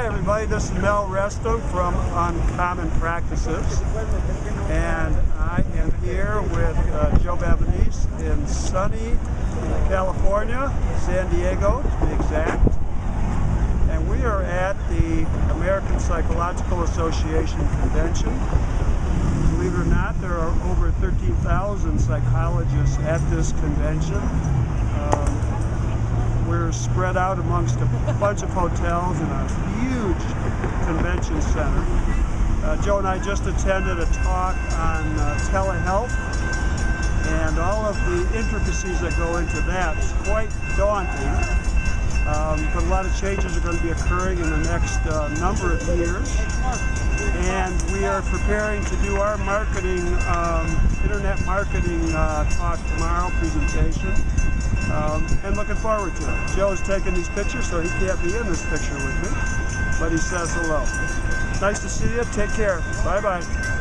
Hi everybody, this is Mel Restum from Uncommon Practices and I am here with uh, Joe Bavonese in sunny California, San Diego to be exact. And we are at the American Psychological Association Convention. Believe it or not, there are over 13,000 psychologists at this convention. Um, spread out amongst a bunch of hotels in a huge convention center. Uh, Joe and I just attended a talk on uh, telehealth and all of the intricacies that go into that. It's quite daunting, um, but a lot of changes are going to be occurring in the next uh, number of years. And we are preparing to do our marketing, um, internet marketing uh, talk tomorrow, presentation. Um, and looking forward to it. Joe is taking these pictures, so he can't be in this picture with me, but he says hello. Nice to see you. Take care. Bye-bye.